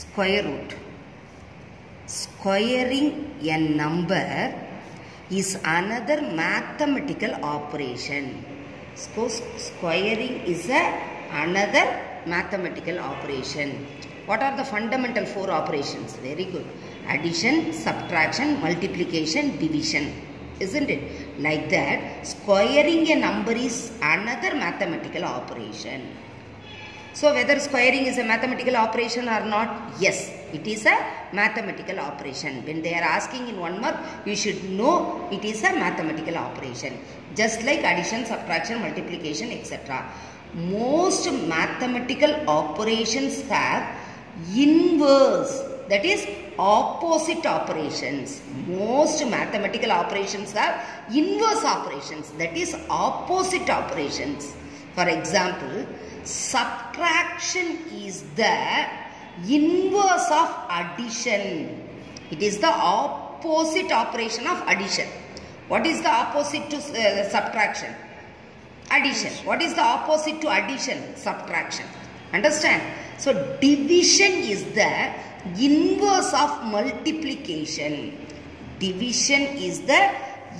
square root. Squaring a number is another mathematical operation. So squaring is a another mathematical operation. What are the fundamental four operations? Very good. Addition, subtraction, multiplication, division. Isn't it? Like that, squaring a number is another mathematical operation. So whether squaring is a mathematical operation or not, yes, it is a mathematical operation. When they are asking in one mark, you should know it is a mathematical operation. Just like addition, subtraction, multiplication, etc. Most mathematical operations have inverse, that is opposite operations. Most mathematical operations have inverse operations, that is opposite operations. For example, subtraction is the inverse of addition. It is the opposite operation of addition. What is the opposite to uh, subtraction? Addition. What is the opposite to addition? Subtraction. Understand? So, division is the inverse of multiplication. Division is the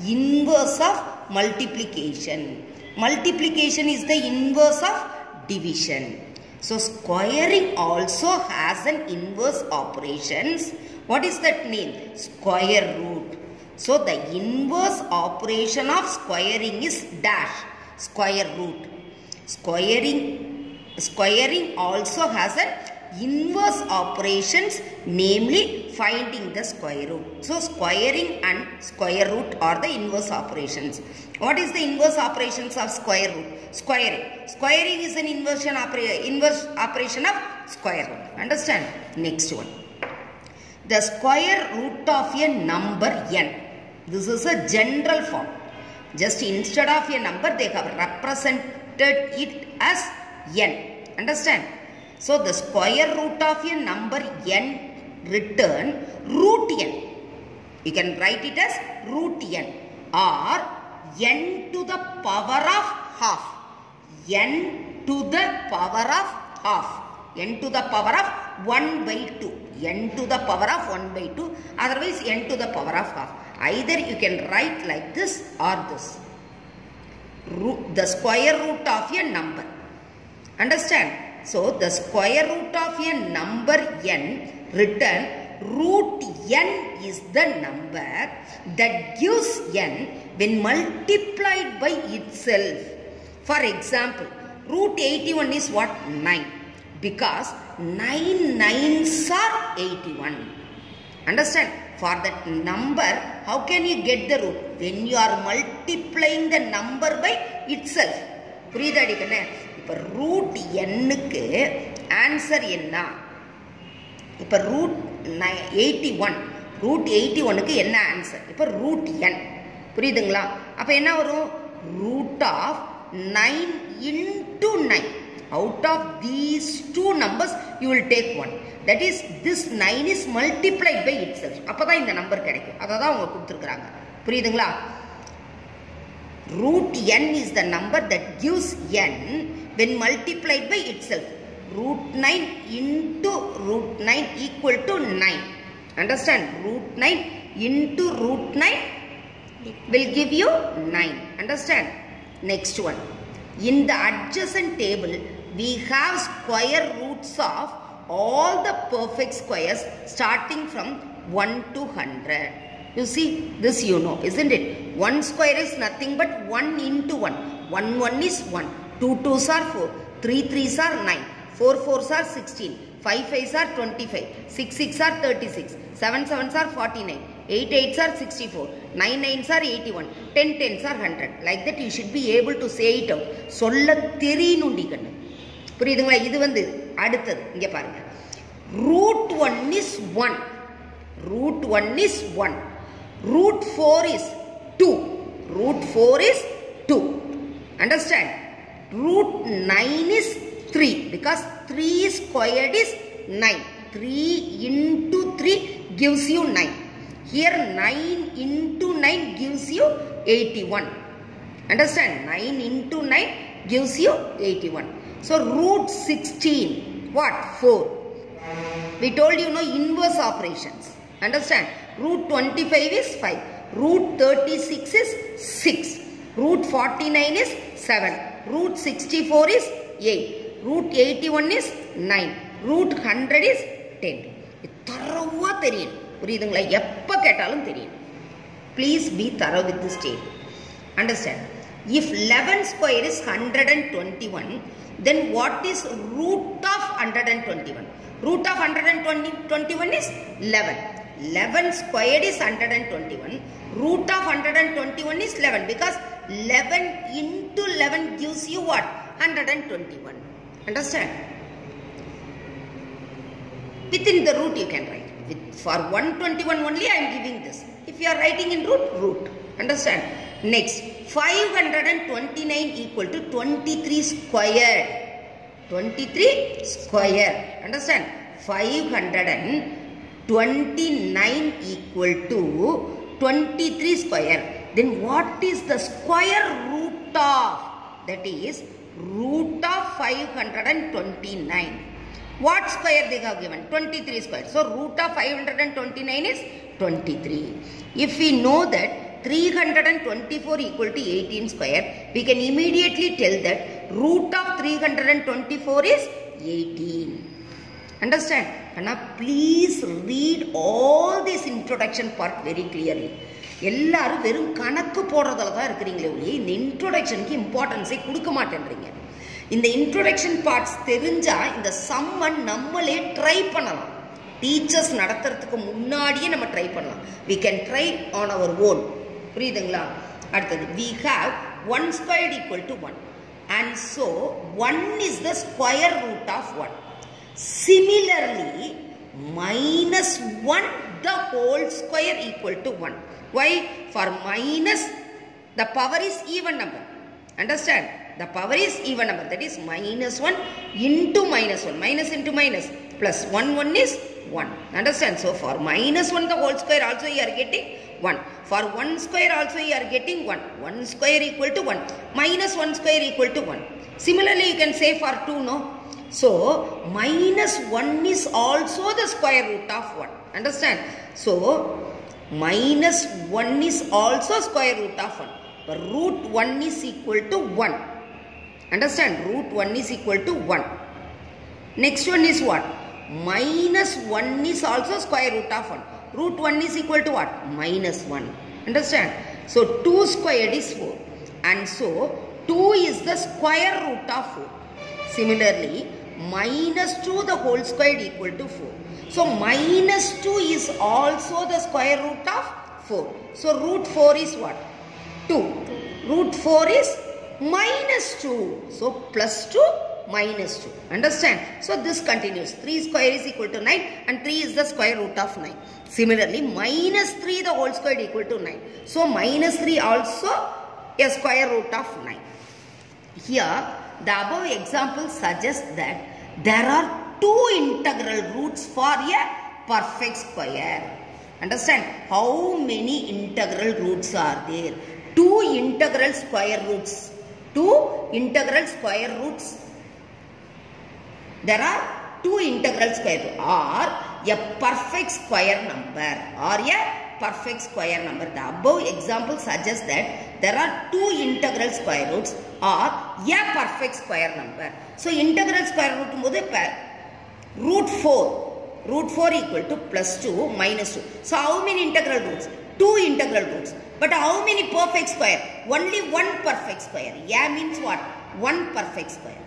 inverse of multiplication. Multiplication is the inverse of division. So squaring also has an inverse operations. What is that name? Square root. So the inverse operation of squaring is dash, square root. Squaring, squaring also has an inverse operations namely finding the square root. So squaring and square root are the inverse operations. What is the inverse operations of square root? Squaring. Squaring is an inversion opera inverse operation of square root. Understand? Next one. The square root of a number n. This is a general form. Just instead of a number they have represented it as n. Understand? So the square root of a number n return root n. You can write it as root n or n to the power of half. n to the power of half. n to the power of 1 by 2. n to the power of 1 by 2. Otherwise n to the power of half. Either you can write like this or this. Root, the square root of a number. Understand? So, the square root of a number n written root n is the number that gives n when multiplied by itself. For example, root 81 is what? 9. Because 9 nines are 81. Understand? For that number, how can you get the root? When you are multiplying the number by itself. புரியுதா அடிக்கண்ணே இப்போ root எண்ணுக்கு answer என்ன? இப்போ root eighty one root eighty ஒனுக்கு என்ன answer இப்போ root என் புரியுதுங்களா? அப்போ என்ன வரும்? Root of nine into nine out of these two numbers you will take one that is this nine is multiplied by itself அப்போ தான் இந்த நம்பர் கிடைக்கும். அதை தான் அவங்க கொடுத்துருக்குறாங்க. புரியுதுங்களா? Root n is the number that gives n when multiplied by itself. Root 9 into root 9 equal to 9. Understand? Root 9 into root 9 will give you 9. Understand? Next one. In the adjacent table, we have square roots of all the perfect squares starting from 1 to 100. You see, this you know, isn't it? 1 square is nothing but 1 into 1. 1 1 is 1. 2 2s are 4. 3 3s are 9. 4 4s are 16. 5 5s are 25. 6 6 are 36. 7 7s are 49. 8 8s are 64. 9 9s are 81. 10 10s are 100. Like that you should be able to say it out. சொல்ல தெரியணுண்டி கண்ணு புரியுதுங்களா இது வந்து அடுத்தது இங்கே பாருங்க root one is one root one is one root 4 is 2 root 4 is 2 understand? Root 9 is 3 because 3 squared is 9 3 into 3 gives you 9 here 9 into 9 gives you 81 understand? 9 into 9 gives you 81 so root 16 what? 4 We told you no inverse operations. Understand? Root 25 is 5. Root 36 is 6. Root 49 is 7. Root 64 is 8. Root 81 is 9. Root 100 is 10. தரவா தெரியும் புரியுதுங்களா எப்போ கேட்டாலும் தெரியும் please be தரவ் with this state understand if eleven square is hundred and twenty one then what is root of 121 root of 121 is 11 11 squared is 121 root of 121 is 11 because 11 into 11 gives you what? 121 understand? Within the root you can write. With, for 121 only i am giving this. If you are writing in root root. Understand? Next 529 equal to 23 squared. 23 square understand 529 equal to 23 square. Then what is the square root of? That is root of 529 what square they have given? 23 square. So root of 529 is 23 if we know that 324 equal to 18 square we can immediately tell that root of 324 is 18 understand ஆனால் please read all this introduction part very clearly எல்லாரும் வெறும் கணக்கு போடுறதுல தான் இருக்கிறீங்களே ஒழிய இந்த இன்ட்ரொடக்ஷனுக்கு இம்பார்ட்டன்ஸே கொடுக்க மாட்டேன்றீங்க. இந்த இன்ட்ரொடக்ஷன் பார்ட்ஸ் தெரிஞ்சால் இந்த சம்மன் நம்மளே ட்ரை பண்ணலாம். டீச்சர்ஸ் நடத்துறதுக்கு முன்னாடியே நம்ம ட்ரை பண்ணலாம். We can try on our own புரியுதுங்களா? அடுத்தது we have one squared equal to one and so one is the square root of one Similarly, minus 1 the whole square equal to 1. Why? For minus the power is even number. Understand? The power is even number. That is minus 1 into minus 1. Minus into minus. Plus 1 1 is 1. Understand? So for minus 1 the whole square also you are getting 1. For 1 square also you are getting 1. 1 square equal to 1. Minus 1 square equal to 1. Similarly you can say for 2 no so minus 1 is also the square root of 1 understand? So minus 1 is also square root of 1 but root 1 is equal to 1 understand? Root 1 is equal to 1 next one is what? Minus 1 is also square root of 1 root 1 is equal to what? Minus 1 understand? So 2 squared is 4 and so 2 is the square root of 4 similarly minus 2 the whole squared equal to 4 so minus 2 is also the square root of 4 so root 4 is what? 2 root 4 is minus 2 so plus 2 minus 2 understand? So this continues. 3 square is equal to 9 and 3 is the square root of 9 similarly minus 3 the whole square equal to 9 so minus 3 also a square root of 9 here the above example suggests that there are two integral roots for a perfect square. Understand? How many integral roots are there? Two integral square roots. Two integral square roots. There are two integral square root or a perfect square number. Or a perfect square number. The above example suggests that there are two integral square roots. Or a perfect square number so integral square root போது root 4 root 4 equal to plus 2 minus 2 so how many integral roots two integral roots but how many perfect square only one perfect square yeah means what one perfect square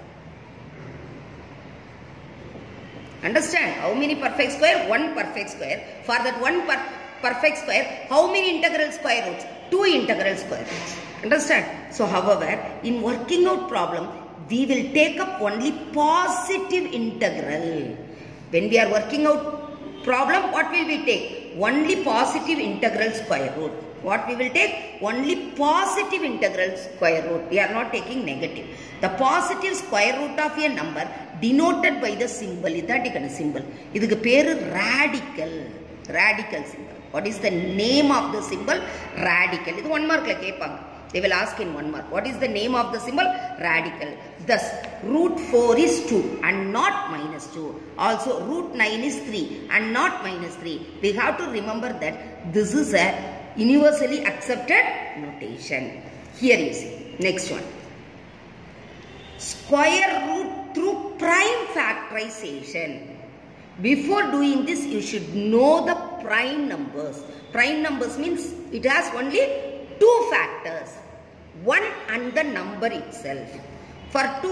understand how many perfect square one perfect square for that one per perfect square how many integral square roots two integral square roots understand so however in working out problem we will take up only positive integral when we are working out problem what will we take only positive integral square root what we will take only positive integral square root we are not taking negative the positive square root of a number denoted by the symbol இதாட்டிக்கான symbol இதுக்கு பேரு radical radical symbol what is the name of the symbol radical இது one மார்க்ல கேட்பாங்க they will ask in one mark. What is the name of the symbol? Radical. Thus, root 4 is 2 and not minus 2. Also, root 9 is 3 and not minus 3. We have to remember that this is a universally accepted notation. Here you see. Next one. Square root through prime factorization. Before doing this, you should know the prime numbers. Prime numbers means it has only two factors. One and the number itself. For 2,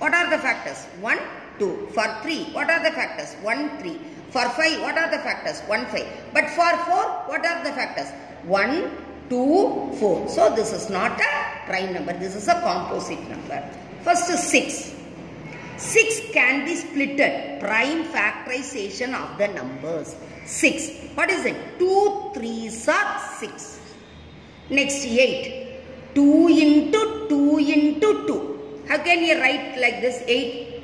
what are the factors? 1, 2. For 3, what are the factors? 1, 3. For 5, what are the factors? 1, 5. But for 4, what are the factors? One, two, four. So this is not a prime number. This is a composite number. First is 6. 6 can be splitted. Prime factorization of the numbers. 6. What is it? 2 3s are 6. Next 8. 2 into 2 into 2. How can you write like this 8?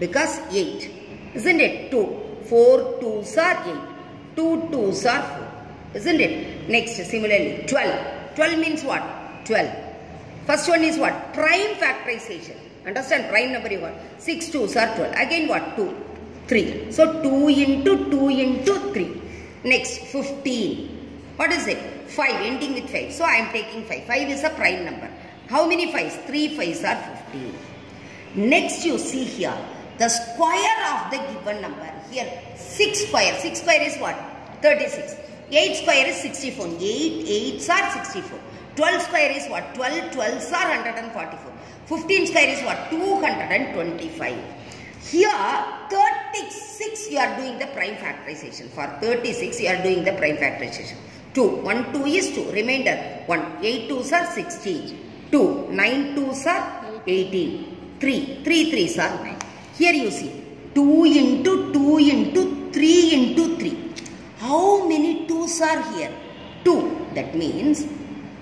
Because 8. Isn't it? 2. 4 2s are 8. 2 2s are 4. Isn't it? Next similarly 12. 12 means what? 12. First one is what? Prime factorization. Understand? Prime number you got. 6 2s are 12. Again what? 2. 3. So 2 into 2 into 3. Next 15. What is it? 5 ending with 5. So I am taking 5. 5 is a prime number. How many 5s? 3 5s are 15. Next you see here the square of the given number. Here 6 square. 6 square is what? 36. 8 square is 64. 8 8s are 64. 12 square is what? 12 12s are 144. 15 square is what? 225. Here 36 you are doing the prime factorization. For 36 you are doing the prime factorization. 2. 1 2 is 2. Remainder 1. 8 2s are 16. 2. 9 2s are 18. 3. 3 3s are 9. Here you see 2 into 2 into 3 into 3. How many 2s are here? 2. That means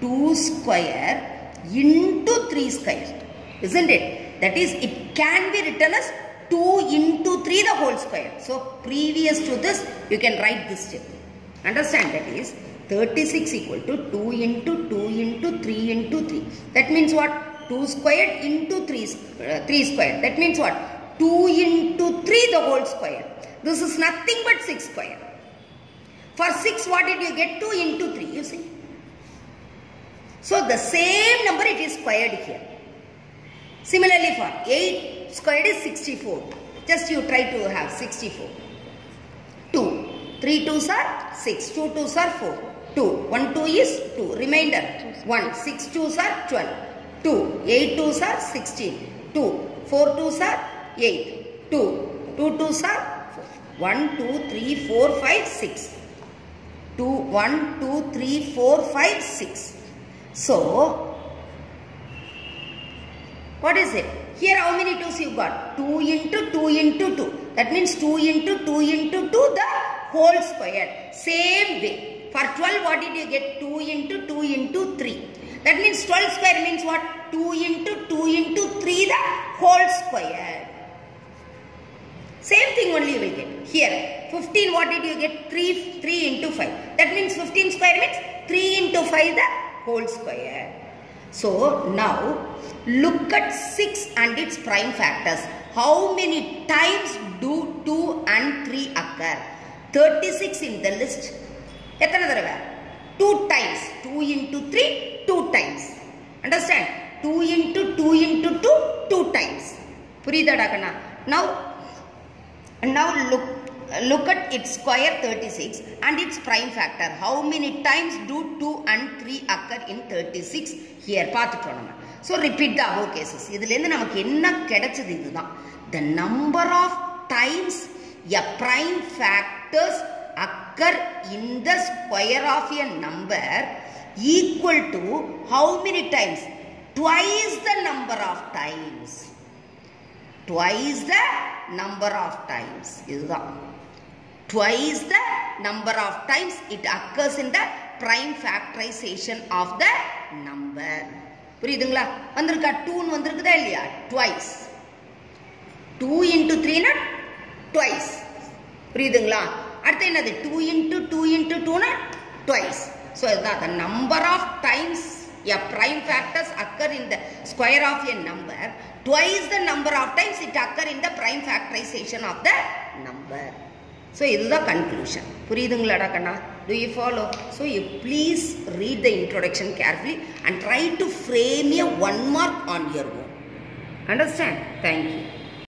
2 square into 3 square. Isn't it? That is, it can be written as 2 into 3 the whole square. So, previous to this, you can write this step. Understand? That is, 36 equal to 2 into 2 into 3 into 3. That means what? 2 squared into 3, uh, 3 squared. That means what? 2 into 3 the whole square. This is nothing but 6 square. For 6, what did you get? 2 into 3, you see. So, the same number it is squared here. Similarly, for 8 squared is 64. Just you try to have 64. 2. 3 2s are 6. 2 2s are 4. 2. 1 2 is 2. Remainder 1. 6 2s are 12. 2. 8 2s are 16. 2. 4 2s are 8. 2. 2 2s are 4. 1 2 3 4 5 6. 2 1 2 3 4 5 6. So, what is it? Here how many 2's you got? 2 into 2 into 2. That means 2 into 2 into 2 the whole square. Same way. For 12 what did you get? 2 into 2 into 3. That means 12 square means what? 2 into 2 into 3 the whole square. Same thing only you will get. Here 15 what did you get? 3, 3 into 5. That means 15 square means 3 into 5 the whole square. So now look at 6 and its prime factors. How many times do 2 and 3 occur? 36 in the list. எத்தனை தடவை 2 times 2 into 3 2 times understand 2 into 2 into 2 2 times புரியுதாடா Kanna now now look look at its square 36 and its prime factor how many times do 2 and 3 occur in 36 here பார்த்துட்டோம் நம்ம so repeat the above cases இதுலேருந்து நமக்கு என்ன கிடைச்சது இதுதான் the number of times a prime factors occur in the square of a number equal to how many times twice the number of times twice the number of times இதுதான் twice the number of times it occurs in the prime factorization of the number புரியுதுங்களா வந்திருக்கா டூன்னு வந்திருக்குதா இல்லையா twice two into த்ரீனா twice புரியுதுங்களா அடுத்து என்னது? டூ இன்ட்டு டூ இன்ட்டு டூனா ட்வைஸ் ஸோ இதுதான் number of times a prime factors occur in the square of a number, twice the number of times it occur in the prime factorization of the number. So இதுதான் conclusion புரியுதுங்களாடா கண்ணா? Do you follow so you please read the introduction carefully and try to frame a one mark on your own understand thank you